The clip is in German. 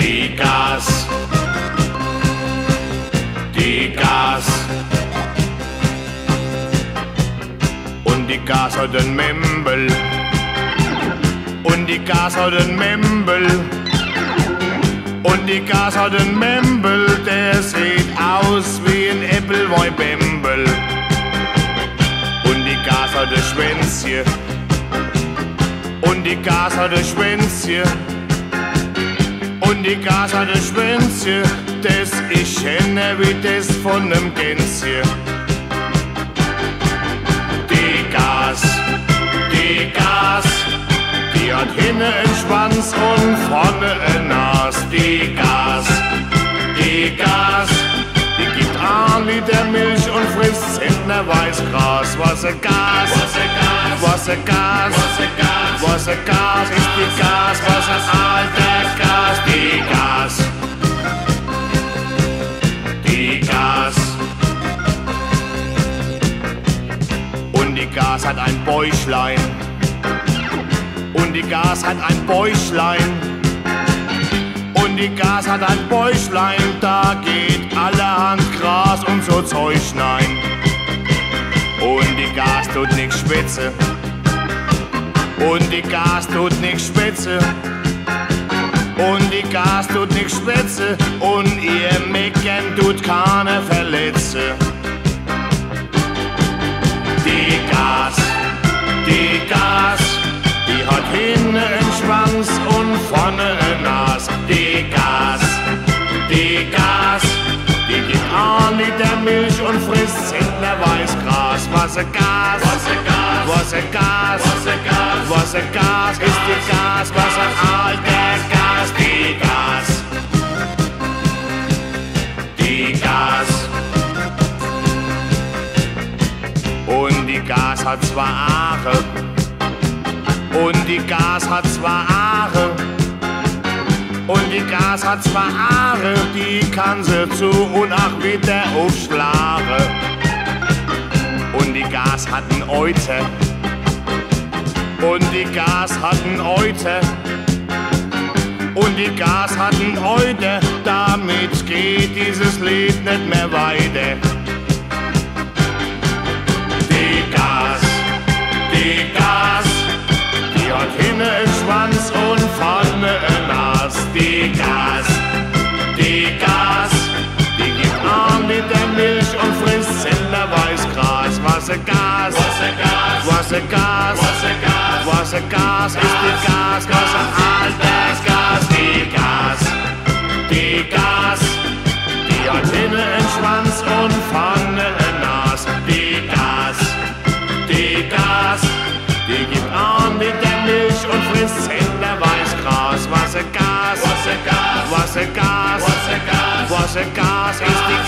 Die Gas. Die Gas. Und die Gas hat den Membel. Und die Gas hat den Membel. Und die Gas hat den Membel, der sieht aus wie ein Äppelweibembel. Und die Gas hat das Schwänzchen. Und die Gas hat das Schwänzchen. Und die Gas hat ein Schwänzchen, das ich kenne wie das von nem Gänschen. Die Gas, die Gas, die hat hinten einen Schwanz und vorne ein Nas. Die Gas, die Gas, die gibt ein Liter Milch und frisst Zentner Weißgras. Was ein Gas, Was a Gas, was ein Gas, was a Gas, was ein Gas ist die Gas, was ein alter Gas, die Gas hat ein Bäuchlein. Und die Gas hat ein Bäuchlein. Und die Gas hat ein Bäuchlein, da geht allerhand Gras und so Zeug nein. Und die Gas tut nix spitze. Und die Gas tut nix spitze. Und die Gas tut nix spitze. Und ihr Mecken tut keine Verletze. Und vorne ein Nas. Die Gas, die Gas, die gibt an Liter Milch und frisst Zentner Weißgras. Was ein Gas, was a Gas, was ein Gas, was a Gas, was ein Gas ist die Gas, was ein alter Gas, die Gas. Die Gas. Und die Gas hat zwar Aare. Und die Gas hat zwar Aare. Und die Gas hat zwar Aare, die kann sie zu und auch wieder aufschlagen. Und die Gas hat ein Euter. Und die Gas hat ein Euter. Und die Gas hat ein Euter. Damit geht dieses Lied nicht mehr weiter. A Gas, was ein Gas. Ist die Gas, was ein altes Gas, die Gas, die Gas, die hat einen Schwanz und vorne ein Nas. Die Gas, die Gas, die gibt an mit der Milch und frisst Zentner Weißgras. Was ein Gas, was a Gas, was ein Gas, was a Gas, was ein Gas. Ist